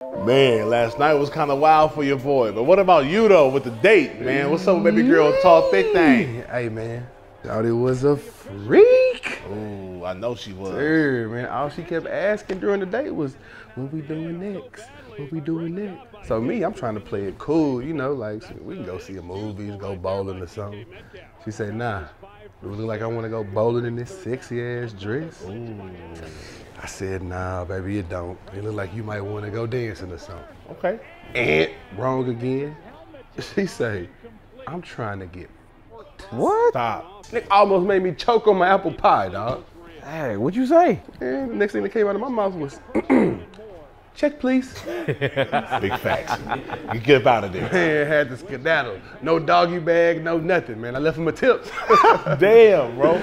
Man, last night was kind of wild for your boy. But what about you though with the date, man? What's up, baby girl? Tall, thick thing. Hey man, thought it was a freak. Ooh, I know she was. Sure, man. All she kept asking during the date was, "What we doing next? What we doing next?" So me, I'm trying to play it cool, you know, like we can go see a movie, go bowling or something. She said, "Nah, it look like I want to go bowling in this sexy ass dress." Ooh. I said, "Nah, baby, it don't. It look like you might want to go dancing or something." Okay. And wrong again. She say, "I'm trying to get What? Stop. Nick almost made me choke on my apple pie, dog. Hey, what'd you say? And the next thing that came out of my mouth was, check please. Big facts. You get up out of there. Man, had to skedaddle. No doggy bag, no nothing, man. I left him a tip. Damn, bro.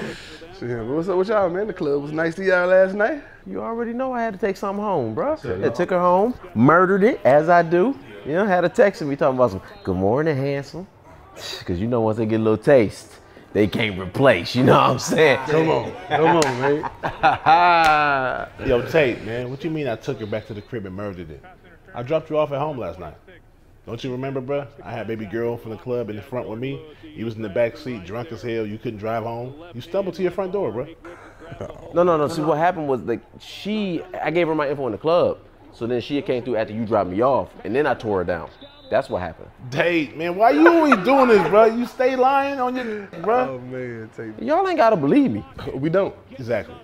What's up with y'all, man? The club was nice to y'all last night. You already know I had to take something home, bro. I took her home, murdered it, as I do. You know, had her texting me talking about some, good morning, handsome. Because you know, once they get a little taste, they can't replace. You know what I'm saying? Come on, come on, man. Yo, Tate, man, what you mean I took her back to the crib and murdered it? I dropped you off at home last night. Don't you remember, bruh? I had baby girl from the club in the front with me. You was in the back seat, drunk as hell. You couldn't drive home. You stumbled to your front door, bruh. No, no, no. See, what happened was like she, I gave her my info in the club. So then she came through after you dropped me off, and then I tore her down. That's what happened. Tate, man, why you always doing this, bruh? You stay lying on your, bruh. Oh, man, take Y'all ain't gotta believe me. We don't. Exactly.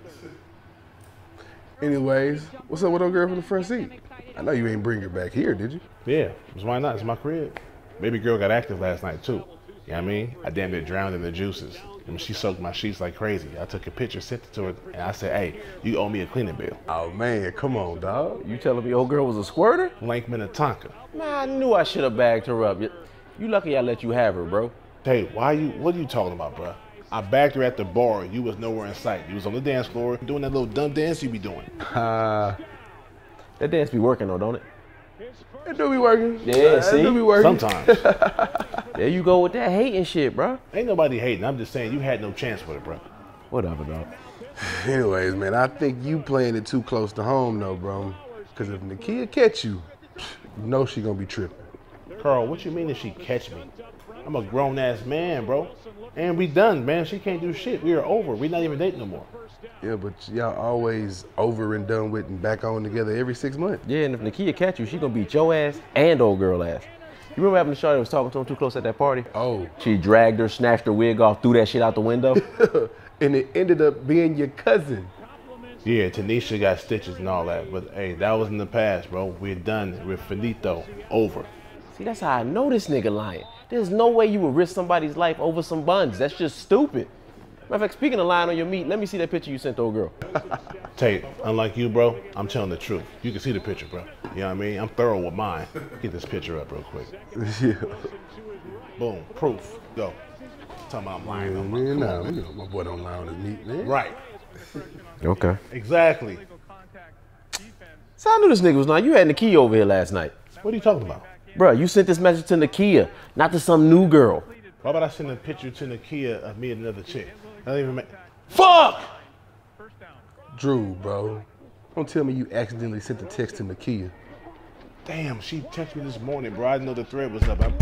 Anyways, what's up with old girl from the front seat? I know you ain't bring her back here, did you? Yeah, it's why not? It's my crib. Baby girl got active last night too. You know what I mean? I damn near drowned in the juices. And she soaked my sheets like crazy. I took a picture, sent it to her, and I said, hey, you owe me a cleaning bill. Oh, man, come on, dog. You telling me old girl was a squirter? Lake Minnetonka. Man, I knew I should have bagged her up. You- You lucky I let you have her, bro. Hey, why you, what are you talking about, bruh? I bagged her at the bar. You was nowhere in sight. You was on the dance floor doing that little dumb dance you be doing. Uh, That dance be working though, don't it? it do be working. Yeah, it see? do be working. Sometimes. There you go with that hating shit, bro. Ain't nobody hating. I'm just saying you had no chance with it, bruh. Whatever, dog. Anyways, man, I think you playing it too close to home, though, bro. Because if Nakia catch you, you know she gonna be tripping. Carl, what you mean if she catch me? I'm a grown ass man, bro. And we done, man. She can't do shit. We are over. We not even dating no more. Yeah, but y'all always over and done with and back on together every six months. Yeah, and if Nakia catch you, she gonna beat your ass and old girl ass. You remember what happened to Shawty that was talking to him too close at that party? Oh, She dragged her, snatched her wig off, threw that shit out the window. and it ended up being your cousin. Yeah, Tanisha got stitches and all that. But hey, that was in the past, bro. We're done. We're finito. Over. See, that's how I know this nigga lying. There's no way you would risk somebody's life over some buns. That's just stupid. Matter of fact, speaking of lying on your meat, let me see that picture you sent to old girl. Tate, unlike you, bro, I'm telling the truth. You can see the picture, bro. You know what I mean? I'm thorough with mine. Get this picture up real quick. yeah. Boom. Proof. Go. Talking about I'm lying. on my- Man, come nah, on, we man. know my boy don't lie on his meat, man. Right. Okay. Exactly. So I knew this nigga was lying. You had the key over here last night. What are you talking about? Bruh, you sent this message to Nakia, not to some new girl. Why about I send a picture to Nakia of me and another chick? That don't even make. Fuck! Drew, bro. Don't tell me you accidentally sent the text to Nakia. Damn, she texted me this morning, bro. I didn't know the thread was up. I'm-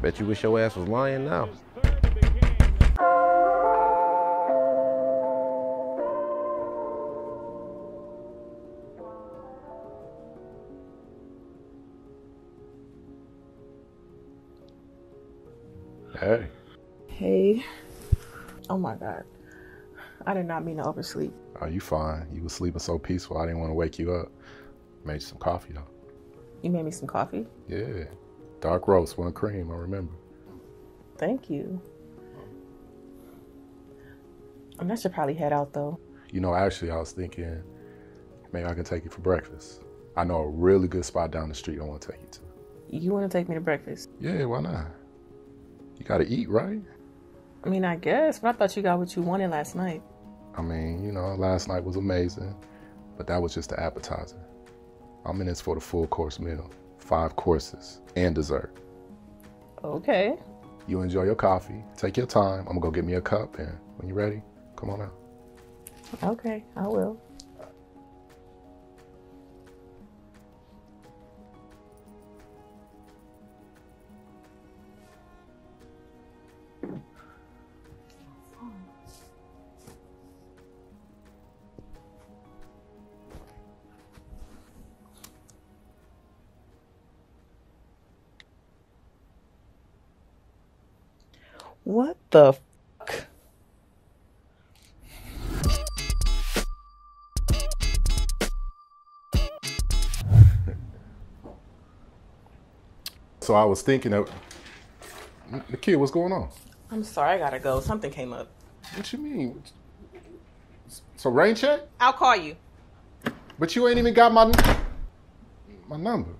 Bet you wish your ass was lying now. Hey. Hey. Oh my God. I did not mean to oversleep. Are you fine? You were sleeping so peaceful. I didn't want to wake you up. Made you some coffee though. You made me some coffee. Yeah. Dark roast, one cream. I remember. Thank you. And I should probably head out though. You know, actually, I was thinking maybe I can take you for breakfast. I know a really good spot down the street. I want to take you to. You want to take me to breakfast? Yeah, why not? You got to eat, right? I mean, I guess, but I thought you got what you wanted last night. I mean, you know, last night was amazing, but that was just the appetizer. I'm in this for the full course meal, five courses and dessert. Okay. You enjoy your coffee. Take your time. I'm gonna go get me a cup, and when you're ready, come on out. Okay, I will. The fuck? So I was thinking of the kid. What's going on? I'm sorry, I gotta go. Something came up. What you mean? So rain check? I'll call you. But you ain't even got my my number.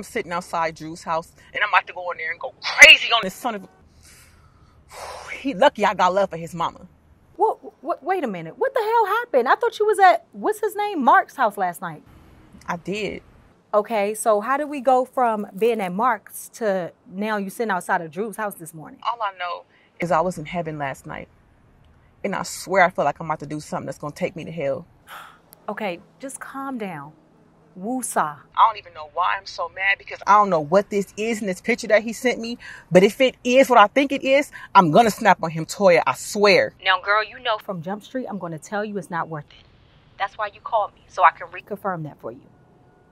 I'm sitting outside Drew's house and I'm about to go in there and go crazy on this son of a. He lucky I got love for his mama. What, what? Wait a minute. What the hell happened? I thought you was at what's his name, Mark's house last night. I did. Okay, so how did we go from being at Mark's to now you sitting outside of Drew's house this morning? All I know is I was in heaven last night. And I swear I feel like I'm about to do something that's gonna take me to hell. Okay, just calm down. Woosah. I don't even know why I'm so mad because I don't know what this is in this picture that he sent me. But if it is what I think it is, I'm gonna snap on him, Toya. I swear. Now, girl, you know from Jump Street, I'm going to tell you it's not worth it. That's why you called me, so I can reconfirm that for you.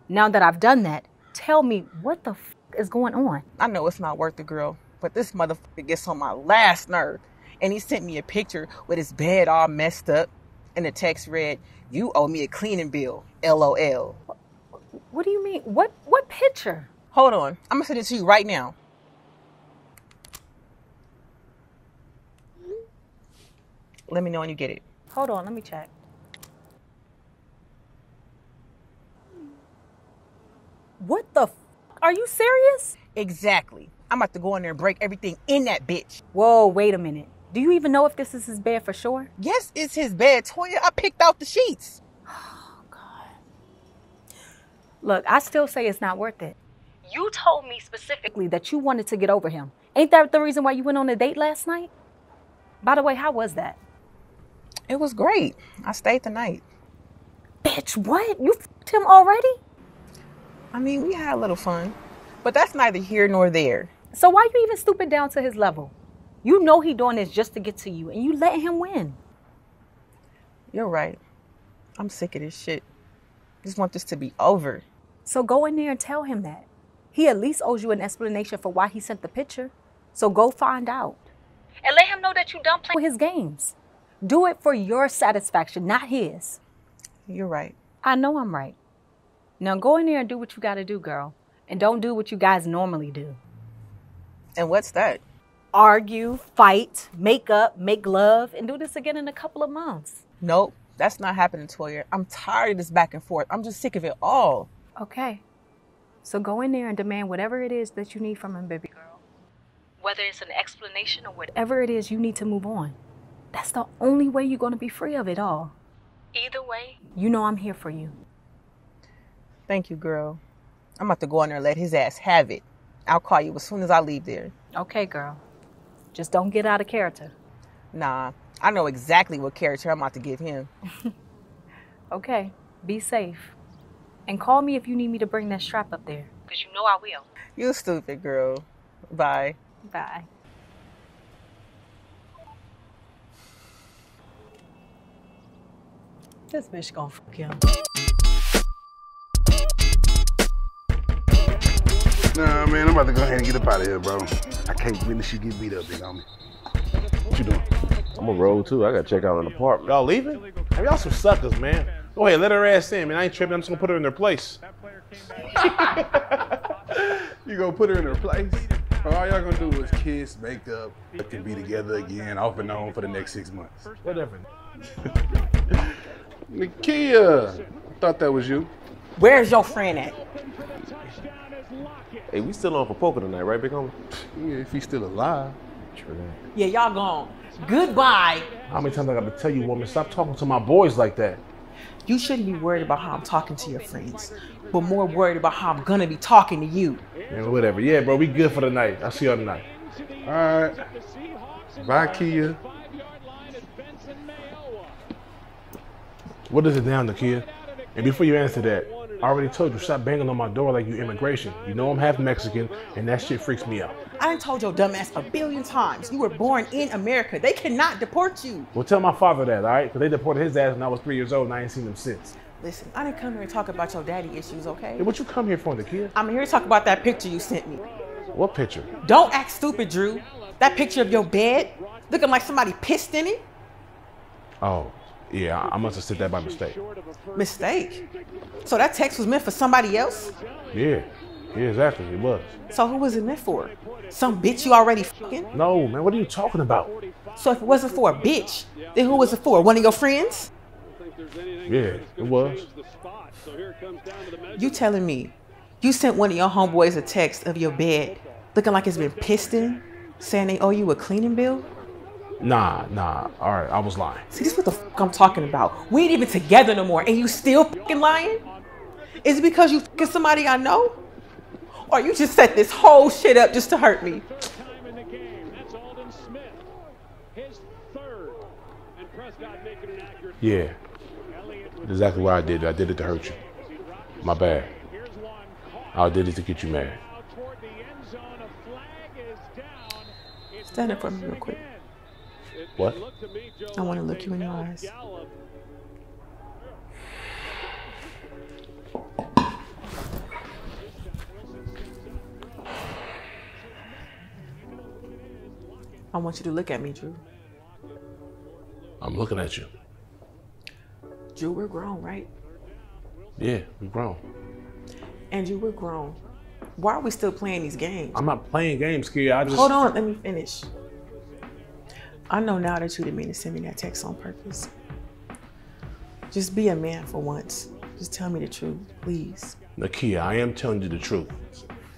Now that I've done that, tell me what the f- is going on. I know it's not worth it, girl, but this motherfucker gets on my last nerve. And he sent me a picture with his bed all messed up, and the text read, "You owe me a cleaning bill." LOL. What do you mean? What what picture? Hold on, I'm gonna send it to you right now. Let me know when you get it. Hold on, let me check. What the f- Are you serious? Exactly. I'm about to go in there and break everything in that bitch. Whoa, wait a minute. Do you even know if this is his bed for sure? Yes, it's his bed, Toya. I picked out the sheets. Look, I still say it's not worth it. You told me specifically that you wanted to get over him. Ain't that the reason why you went on a date last night? By the way, how was that? It was great. I stayed the night. Bitch, what? You f***ed him already? I mean, we had a little fun, but that's neither here nor there. So why you even stooping down to his level? You know he doing this just to get to you, and you letting him win. You're right. I'm sick of this shit. I Just want this to be over. So go in there and tell him that. He at least owes you an explanation for why he sent the picture. So go find out. And let him know that you done playing his games. Do it for your satisfaction, not his. You're right. I know I'm right. Now go in there and do what you gotta do, girl. And don't do what you guys normally do. And what's that? Argue, fight, make up, make love, and do this again in a couple of months. Nope, that's not happening, Toya. I'm tired of this back and forth. I'm just sick of it all. Okay. So go in there and demand whatever it is that you need from him, baby girl. Whether it's an explanation or whatever it is you need to move on. That's the only way you're going to be free of it all. Either way, you know I'm here for you. Thank you, girl. I'm about to go in there and let his ass have it. I'll call you as soon as I leave there. Okay, girl. Just don't get out of character. Nah, I know exactly what character I'm about to give him. Okay, be safe. And call me if you need me to bring that strap up there. Because you know I will. You stupid girl. Bye. Bye. This bitch gonna fuck him. Nah, man, I'm about to go ahead and get up out of here, bro. I can't witness you get beat up, big homie. What you doing? I'm gonna roll too. I gotta check out an apartment. Y'all leaving? Y'all some suckers, man. Oh, Go ahead, let her ass in, man. I ain't tripping. I'm just gonna put her in her place. You gonna put her in her place? All y'all gonna do is kiss, make up, and be together again, off and on for the next six months. Whatever. Nakia, I thought that was you. Where's your friend at? Hey, we still on for poker tonight, right, big homie? Yeah, if he's still alive. True that. Yeah, y'all gone. Goodbye. How many times I gotta tell you, woman, stop talking to my boys like that? You shouldn't be worried about how I'm talking to your friends, but more worried about how I'm gonna be talking to you. Man, whatever. Yeah, bro, we good for the night. I'll see y'all tonight. All right. Bye, Kia. What is it now, Nakia? And before you answer that, I already told you, stop banging on my door like you immigration. You know I'm half Mexican, and that shit freaks me out. I done told your dumbass a billion times you were born in America. They cannot deport you. Well, tell my father that, all right? Because they deported his ass when I was three years old, and I ain't seen him since. Listen, I didn't come here to talk about your daddy issues, Hey, okay? what you come here for, Nakia? I'm here to talk about that picture you sent me. What picture? Don't act stupid, Drew. That picture of your bed looking like somebody pissed in it. Oh, yeah, I must have said that by mistake. Mistake. So that text was meant for somebody else? Yeah, yeah, exactly, it was. So who was it meant for? Some bitch you already fucking? No, man, what are you talking about? So if it wasn't for a bitch, then who was it for? One of your friends? Yeah, it was. You telling me you sent one of your homeboys a text of your bed looking like it's been pissed in, saying they owe you a cleaning bill? Nah, nah, all right, I was lying. See, this is what the fuck I'm talking about. We ain't even together no more, and you still fucking lying? Is it because you fucking somebody I know? Or you just set this whole shit up just to hurt me? time in the game. That's Aldon Smith. His third. And Prescott making an accurate Yeah, exactly why I did. it. I did it to hurt you. My bad. here's one caught I did it to get you mad. out toward the end zone. A flag is down. It's Stand up for me real quick. What? looked to me, Joe, I wanna look you in your eyes. I want you to look at me, Drew. I'm looking at you. Drew, we're grown, right? Yeah, we're grown. And Drew, we're grown. Why are we still playing these games? I'm not playing games, kid. I just Hold on, let me finish. I know now that you didn't mean to send me that text on purpose. Just be a man for once. Just tell me the truth, please. Nakia, I am telling you the truth.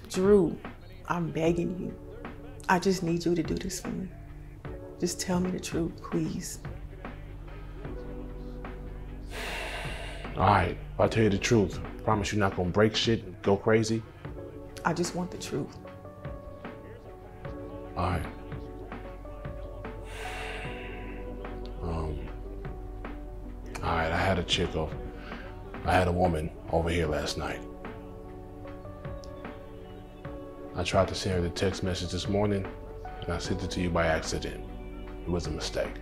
Drew, I'm begging you. I just need you to do this for me. Just tell me the truth, please. All right, I'll tell you the truth, promise you're not gonna break shit and go crazy. I just want the truth. All right. Chick over. I had a woman over here last night. I tried to send her the text message this morning, and I sent it to you by accident. It was a mistake.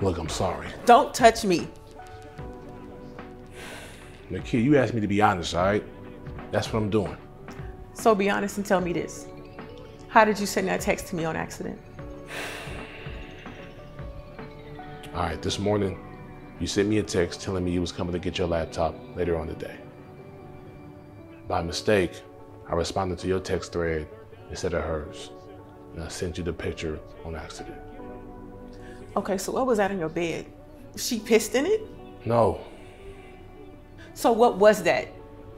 Look, I'm sorry. Don't touch me. Nakia, you asked me to be honest, all right? That's what I'm doing. So be honest and tell me this. How did you send that text to me on accident? All right, this morning, you sent me a text telling me you was coming to get your laptop later on today. By mistake, I responded to your text thread instead of hers, and I sent you the picture on accident. Okay, so what was that in your bed? She pissed in it? No, So what was that?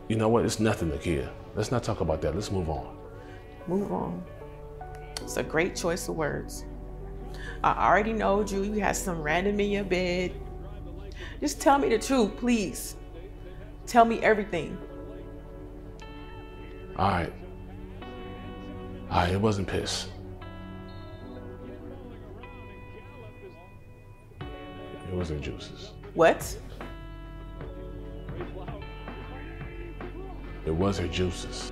you know what? It's nothing, Nakia. Let's not talk about that. Let's move on. Move on. It's a great choice of words. I already know you. You had some random in your bed. Just tell me the truth, please. Tell me everything. All right. All right, it wasn't piss. It wasn't juices. What? It was her juices.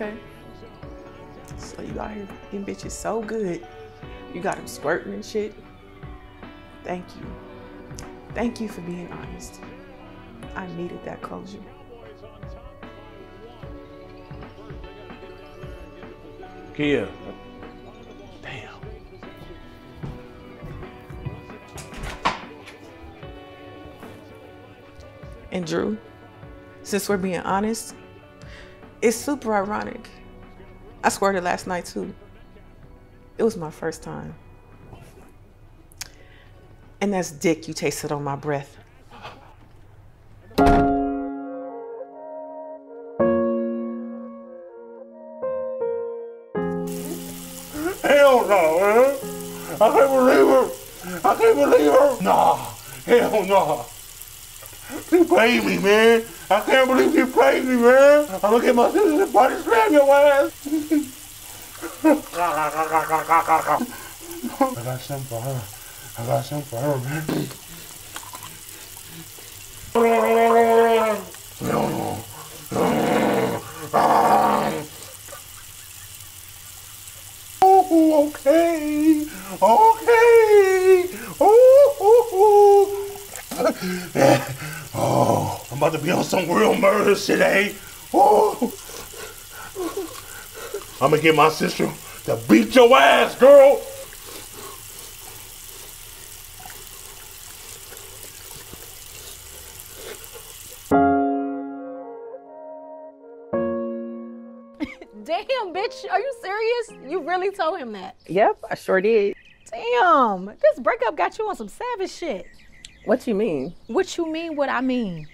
Okay. So you got here them bitches so good. You got them squirting and shit. Thank you. Thank you for being honest. I needed that closure. Kia. Damn. And Drew, since we're being honest, it's super ironic. I squirted last night too. It was my first time. And that's dick you tasted on my breath. Hell no, man. I can't believe her. I can't believe her. Nah. Hell no. You played me, man. I can't believe you played me, man. I look gonna my sister and body slam your ass. I got something for her. I got something for her, man. Oh, okay. Okay. Oh, oh, I'm about to be on some real murder shit, eh? Oh. I'm gonna get my sister to beat your ass, girl. Damn, bitch, are you serious? You really told him that? Yep, I sure did. Damn, this breakup got you on some savage shit. What you mean? What you mean? What I mean?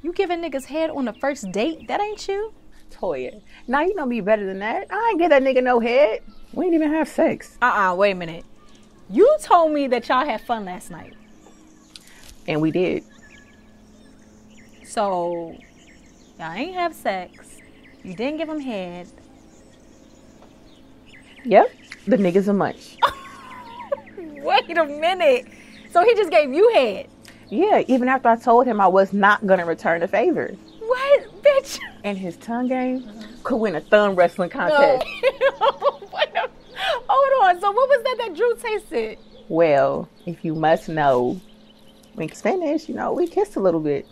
You giving niggas head on the first date? That ain't you. Toya. Now you know me better than that. I ain't get that nigga no head. We ain't even have sex. Uh uh Wait a minute. You told me that y'all had fun last night. And we did. So y'all ain't have sex. You didn't give him head. Yep. The niggas a munch. Wait a minute. So he just gave you head. Yeah, even after I told him I was not gonna return the favor. What, bitch? And his tongue game could win a thumb wrestling contest. A- Hold on. So what was that that Drew tasted? Well, if you must know, when finished, you know, we kissed a little bit.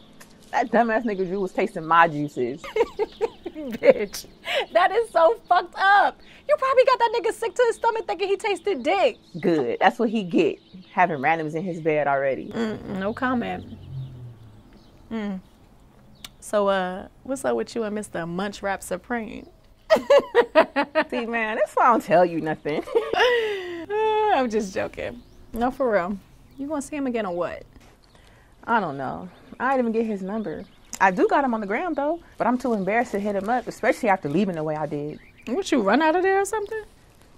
That dumbass nigga Drew was tasting my juices. Bitch, that is so fucked up. You probably got that nigga sick to his stomach thinking he tasted dick. Good. That's what he get. Having randoms in his bed already. No comment. Mm. So, uh, what's up with you and Mr. Munch Rap Supreme? See, man, that's why I don't tell you nothing. Uh, I'm just joking. No, for real. You gonna see him again or what? I don't know. I didn't even get his number. I do got him on the ground though, but I'm too embarrassed to hit him up, especially after leaving the way I did. What you run out of there or something?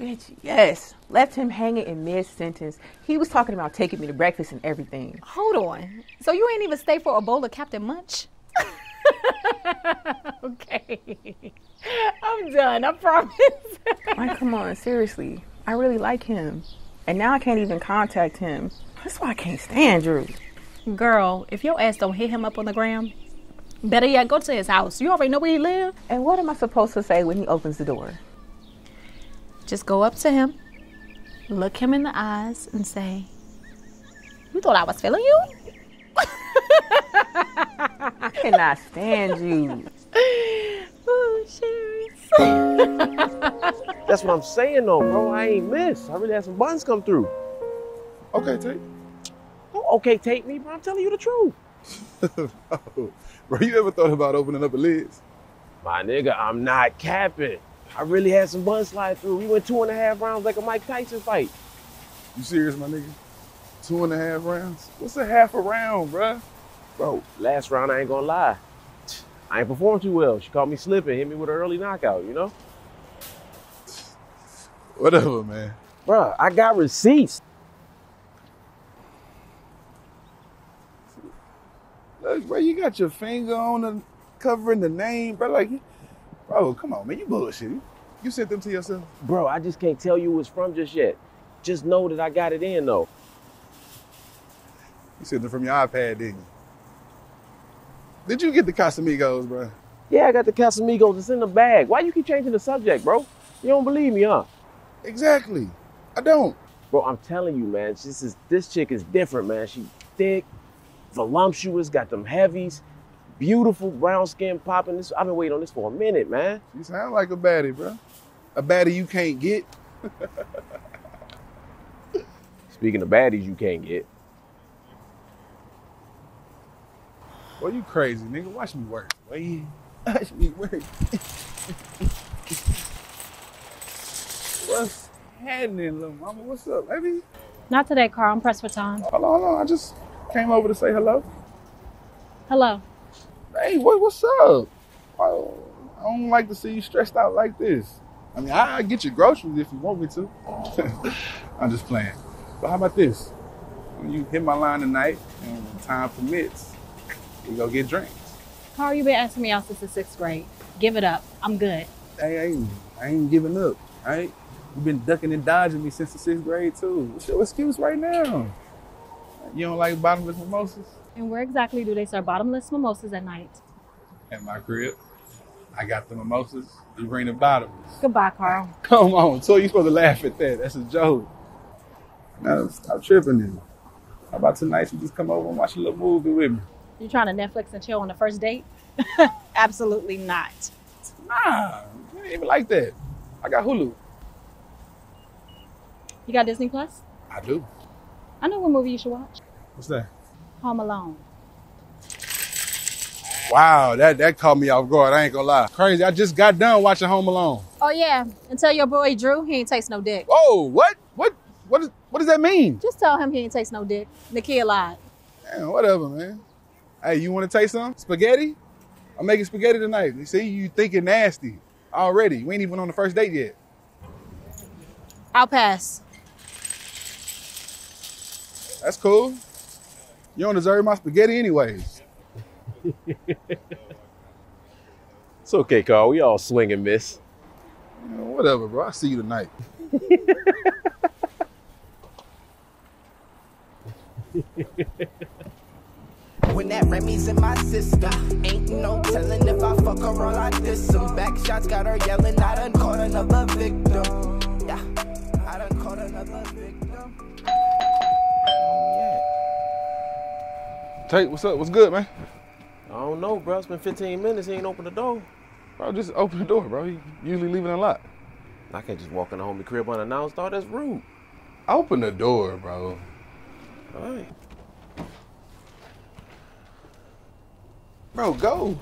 Bitch, yes. Left him hanging in mid sentence. He was talking about taking me to breakfast and everything. Hold on. So you ain't even stay for a bowl of Captain Munch? okay. I'm done, I promise. Like, come on, seriously. I really like him. And now I can't even contact him. That's why I can't stand Drew. Girl, if your ass don't hit him up on the gram, better yet, go to his house. You already know where he lives. And what am I supposed to say when he opens the door? Just go up to him, look him in the eyes, and say, You thought I was feeling you? I cannot stand you. Ooh, cheers. That's what I'm saying though, bro. I ain't missed. I really had some buns come through. Okay, Tate. Don't okay take me, bro. I'm telling you the truth. oh, bro, you ever thought about opening up a Lids? My nigga, I'm not capping. I really had some buns slide through. We went two and a half rounds like a Mike Tyson fight. You serious, my nigga? Two and a half rounds? What's a half a round, bro? Bro, last round I ain't gonna lie. I ain't performed too well. She caught me slipping, hit me with an early knockout, you know? Whatever, man. Bro, I got receipts. Bro, you got your finger on the covering the name, bro. Like, bro, come on, man. You bullshit. You sent them to yourself. Bro, I just can't tell you who it's from just yet. Just know that I got it in though. You sent them from your iPad, didn't you? Did you get the Casamigos, bro? Yeah, I got the Casamigos. It's in the bag. Why you keep changing the subject, bro? You don't believe me, huh? Exactly. I don't. Bro, I'm telling you, man. This is this chick is different, man. She thick, voluptuous, got them heavies. beautiful brown skin popping. This I've been waiting on this for a minute, man. You sound like a baddie, bro. A baddie you can't get. Speaking of baddies, you can't get. Boy, you crazy, nigga. Watch me work. Boy, watch me work. What's happening, little mama? What's up, baby? Not today, Carl. I'm pressed for time. Hold on, hold on. I just came over to say hello. Hello. Hey, what, what's up? I, I don't like to see you stressed out like this. I mean, I, I get your groceries if you want me to. I'm just playing. But how about this? When you hit my line tonight and when time permits, we go get drinks. Carl, you've been asking me out since the sixth grade. Give it up. I'm good. Hey, I ain't, I ain't giving up, all right? You've been ducking and dodging me since the sixth grade, too. What's your excuse right now? You don't like bottomless mimosas? And where exactly do they serve bottomless mimosas at night? At my crib. I got the mimosas. You bring the bottomless. Goodbye, Carl. Come on, so you supposed to laugh at that. That's a joke. Now, stop tripping then. How about tonight you just come over and watch a little movie with me? You trying to Netflix and chill on the first date? Absolutely not. Nah, it ain't even like that. I got Hulu. You got Disney Plus? I do. I know what movie you should watch. What's that? Home Alone. Wow, that, that caught me off guard. I ain't gonna lie. Crazy. I just got done watching Home Alone. Oh yeah, and tell your boy Drew he ain't taste no dick. Oh, what? What? What, is, what does that mean? Just tell him he ain't taste no dick. The kid lied. Damn, whatever, man. Hey, you want to taste some spaghetti? I'm making spaghetti tonight. You see, you thinking nasty already. We ain't even on the first date yet. I'll pass. That's cool. You don't deserve my spaghetti anyways. It's okay, Carl. We all swing and miss. You know, whatever, bro. I see you tonight. When that Remy's in my system, ain't no telling if I fuck her or I diss some back shots got her yelling. I done caught another victim. Yeah, Tate, what's up? What's good, man? I don't know, bro. It's been 15 minutes. He ain't opened the door. Bro, just open the door, bro. He usually leave it unlocked. I can't just walk in the homie crib unannounced. Oh, that's rude. Open the door, bro. All right. Bro, go.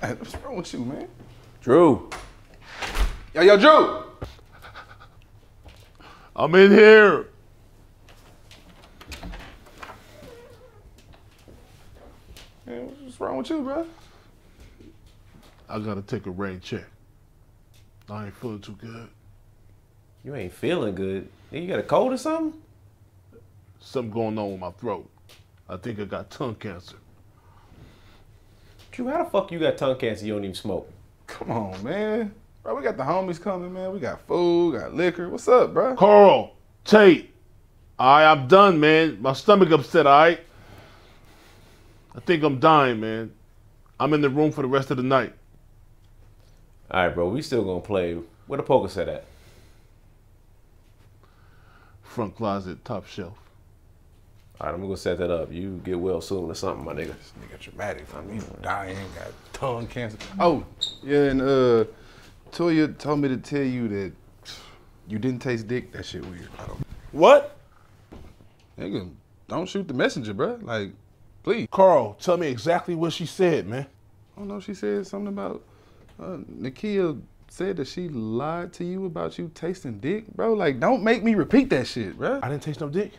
What's wrong with you, man? Drew. Yo, yo, Drew. I'm in here. Man, what's wrong with you, bro? I gotta take a rain check. I ain't feeling too good. You ain't feeling good. You got a cold or something? Something going on with my throat. I think I got tongue cancer. Drew, how the fuck you got tongue cancer? You don't even smoke. Come on, man. Bro, we got the homies coming, man. We got food, got liquor. What's up, bro? Carl, Tate. Alright, I'm done, man. My stomach upset, alright? I think I'm dying, man. I'm in the room for the rest of the night. All right, bro. We still gonna play. Where the poker set at? Front closet, top shelf. All right, I'm gonna go set that up. You get well soon or something, my nigga. This nigga dramatic. I mean, dying, got tongue cancer. Oh, yeah, and uh, Toya told me to tell you that you didn't taste dick. That shit weird. What? Nigga, don't shoot the messenger, bro. Like, please. Carl, tell me exactly what she said, man. I don't know. She said something about uh, Nakia said that she lied to you about you tasting dick, bro. Like, don't make me repeat that shit, bro. I didn't taste no dick.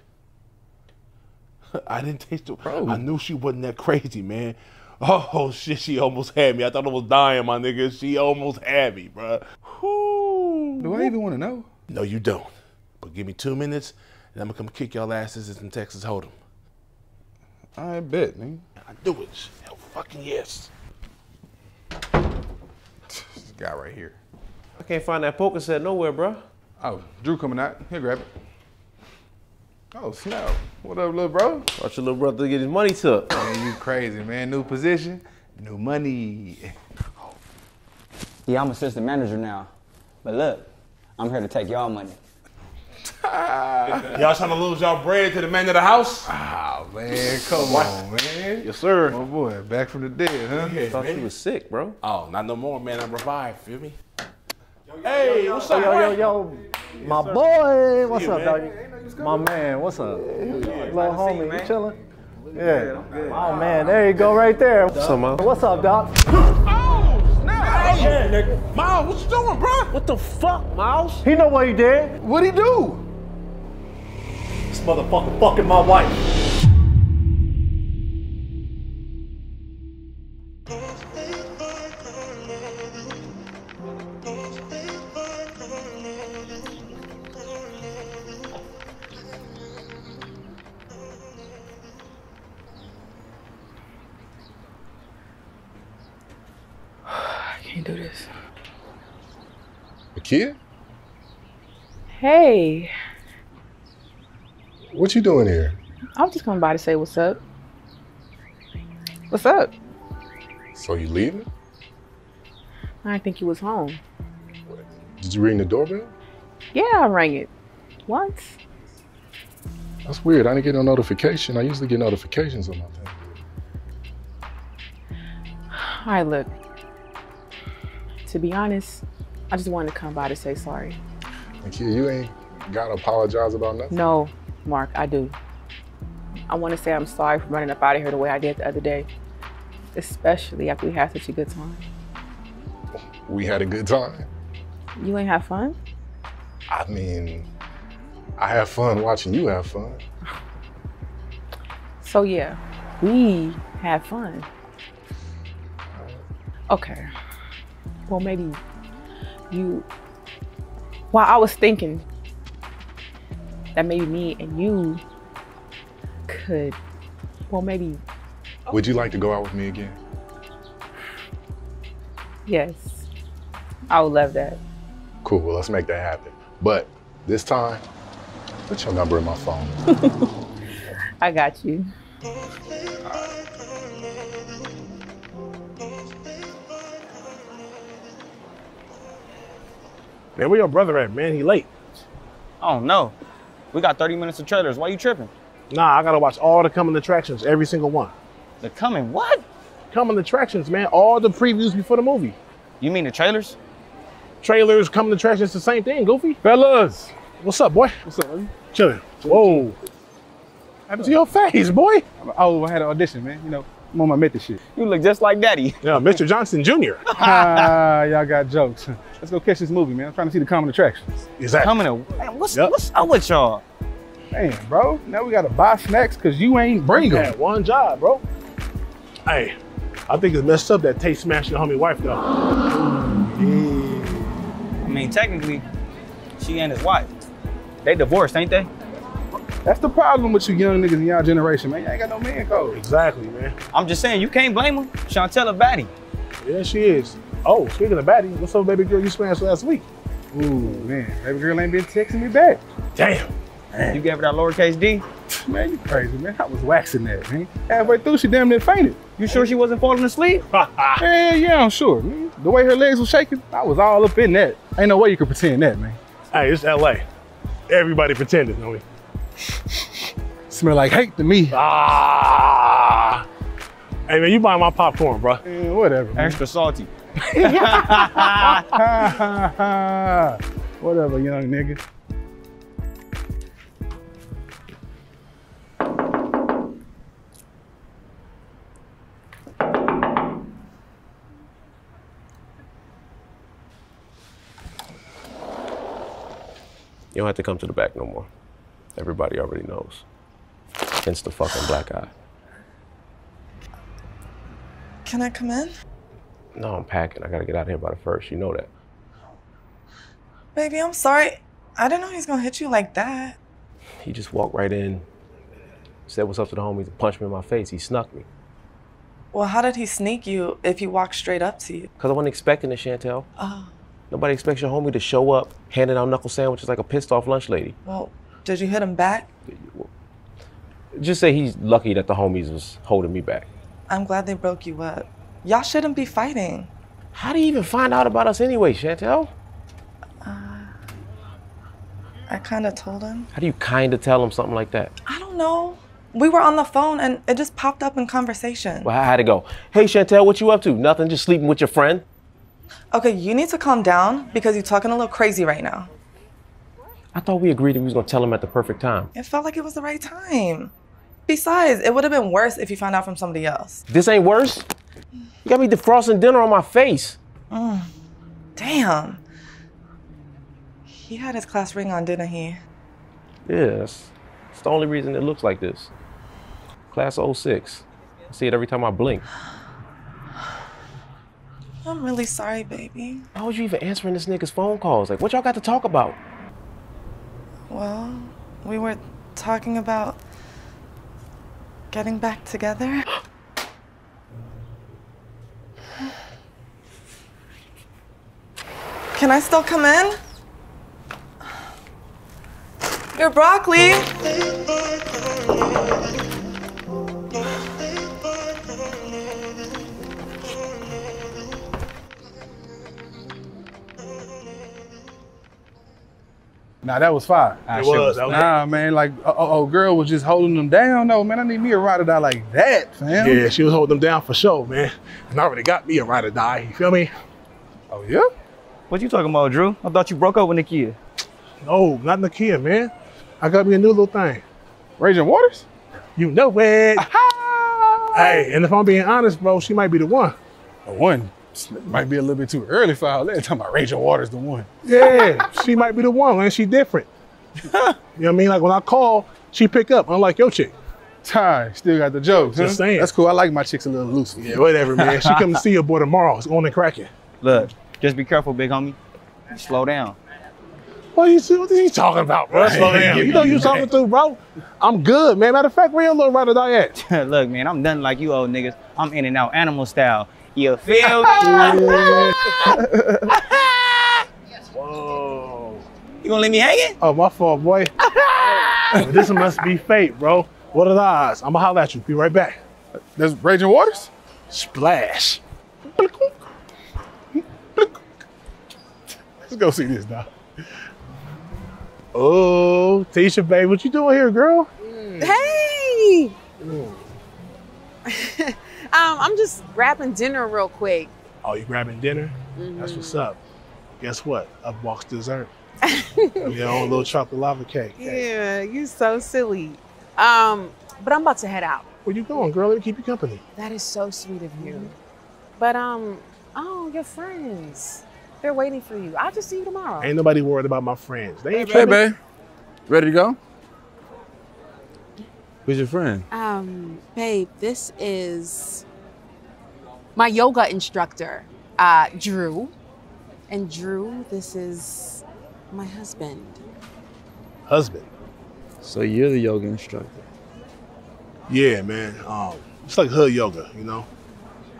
I didn't taste it. Bro. I knew she wasn't that crazy, man. Oh shit, she almost had me. I thought I was dying, my nigga. She almost had me, bro. Do I even want to know? No, you don't. But give me two minutes, and I'm gonna come kick y'all asses in Texas Hold'em. I bet, nigga. I do it. Hell, fucking yes. This guy right here. I can't find that poker set nowhere, bro. Oh, Drew coming out. Here, grab it. Oh, snap. What up, little bro? Watch your little brother get his money took. Man, you crazy, man. New position, new money. Yeah, I'm assistant manager now. But look, I'm here to take y'all money. Y'all trying to lose y'all bread to the man of the house? Oh man, come on, man. Yes, sir. My boy, back from the dead, huh? Yeah, Thought man. you was sick, bro. Oh, not no more, man. I'm revived. Feel me? Hey, what's Yo, up, yo, boy? yo, yo, my boy, what's See you, up, man. dog? My man, what's up? Little homie, you chilling? Yeah. Oh man, there you go, right there. What's up, man? What's up, doc? Oh, snap. Hey, nigga. Miles, what you doing, bro? What the fuck, Mouse? He know what he did. What'd he do? This motherfucker fucking my wife. I can't do this. A kid? Hey, What you doing here? I'm just coming by to say what's up. What's up? So you leaving? I didn't think you was home. Did you ring the doorbell? Yeah, I rang it once. That's weird. I didn't get no notification. I usually get notifications on my thing. All right, look. To be honest, I just wanted to come by to say sorry. And kid, you ain't gotta apologize about nothing. No, Mark, I do. I want to say I'm sorry for running up out of here the way I did the other day, especially after we had such a good time. We had a good time. You ain't have fun? I mean, I have fun watching you have fun. So yeah, we had fun. Okay. Well, maybe you. While I was thinking that maybe me and you could. Well, maybe Would you like to go out with me again? yes. I would love that. Cool. Well, let's make that happen. But this time, put your number in my phone. I got you. Man, where your brother at, man? He late. Oh no. We got 30 minutes of trailers. Why you tripping? Nah, I gotta watch all the coming attractions, every single one. The coming what? Coming attractions, man. All the previews before the movie. You mean the trailers? Trailers, coming attractions, the same thing, Goofy. Fellas, What's up, boy? what's up, man? Chilling. Whoa. Happened to your face, boy? Oh, I had an audition, man. You know, I'm on my method shit. You look just like daddy. Yeah, Mr. Johnson Jr. ah, y'all got jokes. Let's go catch this movie, man. I'm trying to see the common attractions. Exactly. Coming in. Man, what's Yep. what's up with y'all? Man, bro, now we gotta buy snacks because you ain't bring You them. had one job, bro. Hey, I think it's messed up that Tate smashed your homie wife, though. I mean, technically, she and his wife. They divorced, ain't they? That's the problem with you young niggas in y'all generation, man. You ain't got no man code. Exactly, man. I'm just saying, you can't blame her. Chantel a baddie. Yeah, she is. Oh, speaking of baddie, what's up, baby girl you smashed last week? Ooh, man, baby girl ain't been texting me back. Damn. You gave her that lowercase D. Man, you crazy, man. I was waxing that, man. Halfway through, she damn near fainted. You sure she wasn't falling asleep? Yeah, yeah, I'm sure. Man. The way her legs was shaking, I was all up in that. Ain't no way you could pretend that, man. Hey, it's LA. Everybody pretended, don't we? Smell like hate to me. Ah. Hey, man, you buying my popcorn, bro. Man, whatever. Man. Extra salty. whatever, young nigga. You don't have to come to the back no more. Everybody already knows. Hence the fucking black eye. Can I come in? No, I'm packing. I gotta get out of here by the first. You know that. Baby, I'm sorry. I didn't know he was gonna hit you like that. He just walked right in, said what's up to the homies, and punched me in my face. He snuck me. Well, how did he sneak you if he walked straight up to you? Because I wasn't expecting it, Chantel. Oh, Nobody expects your homie to show up handing out knuckle sandwiches like a pissed off lunch lady. well, did you hit him back? Just say he's lucky that the homies was holding me back. I'm glad they broke you up. Y'all shouldn't be fighting. How do you even find out about us anyway, Chantel? Uh, I I kind of told him. How do you kind of tell him something like that? I don't know. We were on the phone and it just popped up in conversation. Well, how'd it go? Hey, Chantel, what you up to? Nothing, just sleeping with your friend? Okay, you need to calm down because you're talking a little crazy right now. I thought we agreed that we was gonna tell him at the perfect time. It felt like it was the right time. Besides, it would have been worse if you found out from somebody else. This ain't worse? You got me defrosting dinner on my face. Mm. Damn. He had his class ring on, didn't he? Yeah, that's, that's the only reason it looks like this. Class 06. I see it every time I blink. I'm really sorry, baby. How was you even answering this nigga's phone calls? Like, what y'all got to talk about? Well, we were talking about getting back together. Can I still come in? Your broccoli. Nah, that was fire. It was, that was- Nah, man, like, oh, oh, girl was just holding them down. No, man, I need me a ride or die like that, fam. Yeah, she was holding them down for sure, man. And already got me a ride or die. You feel me? Oh yeah. What you talking about, Drew? I thought you broke up with Nakia. No, not Nakia, man. I got me a new little thing. Raging Waters? You know it. hey, and if I'm being honest, bro, she might be the one. The one might be a little bit too early for all that. Talking about Raging Waters, the one. Yeah, she might be the one, man. She different. you know what I mean? Like when I call, she pick up, unlike your chick. Ty, still got the jokes. Just huh? saying. That's cool. I like my chicks a little loose. Yeah, whatever, man. She come to see your boy tomorrow. It's on and cracking. Look, just be careful, big homie. Slow down. What you what are you talking about, bro? Slow down. You know you talking to, bro. I'm good, man. Matter of fact, where your little ride or die at? Look, man, I'm nothing like you old niggas. I'm in and out animal style. You feel me? Whoa. You gonna leave me hanging? Oh, my fault, boy. this must be fate, bro. What are the odds? I'ma holler at you. Be right back. There's Raging Waters? Splash. Let's go see this now. Oh, Tisha, babe, what you doing here, girl? Hey! um, I'm just grabbing dinner real quick. Oh, you grabbing dinner? That's Mhm. what's up. Guess what? Up walks dessert. Your own little chocolate lava cake. Yeah, you so silly. Um, but I'm about to head out. Where you going, girl? Let me keep you company. That is so sweet of you. But um, oh, your friends. They're waiting for you. I'll just see you tomorrow. Ain't nobody worried about my friends. They ain't Hey, babe. Ready to go? Who's your friend? Um, babe, this is my yoga instructor, uh, Drew. And Drew, this is my husband. Husband. So you're the yoga instructor. Yeah, man. Um, it's like hood yoga, you know.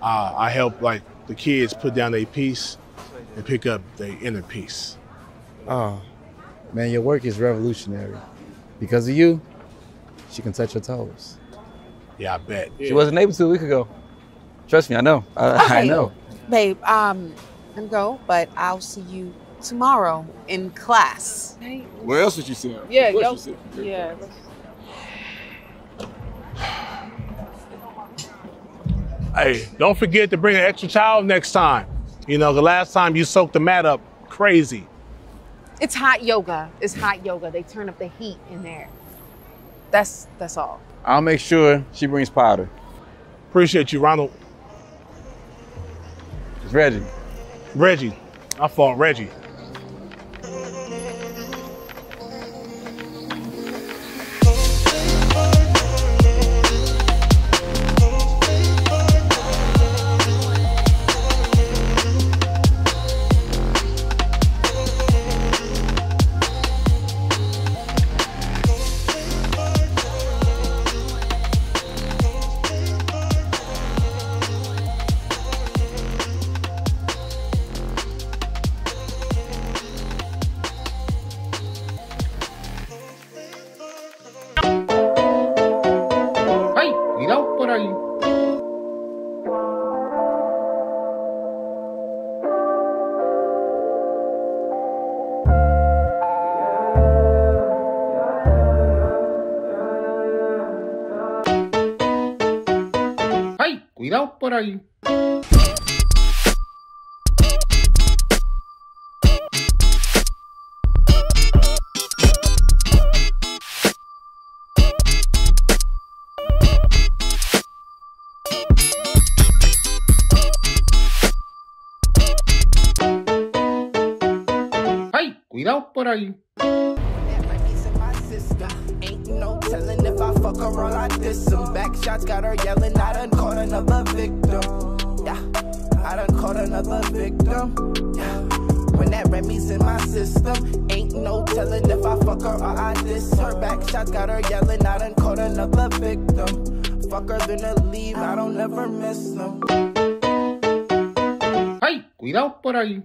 Uh, I help like the kids put down their piece and pick up their inner peace. Oh, man, your work is revolutionary. Because of you, she can touch her toes. Yeah, I bet. She wasn't able to a week ago. Trust me, I know. I, I Okay. know. Babe, um, I'm go, but I'll see you tomorrow in class. Where else did you see her? Yeah, Where yo, she sit? yeah. Hey, don't forget to bring an extra towel next time. You know, the last time you soaked the mat up crazy. It's hot yoga. It's hot yoga. They turn up the heat in there. That's that's all. I'll make sure she brings powder. Appreciate you, Ronald. It's Reggie. Reggie. I fought Reggie. Cuidado por ahí. ¡Ay! Cuidado por ahí. Ain't no telling if I fuck her or I diss some back shots got her yelling. Another victim. When that Remy's in my system, ain't no telling if I fuck her or I diss her. Back shots got her yelling. I done caught another victim. Fuck her then leave. I don't ever miss them. ¡Ay! Cuidado por ahí.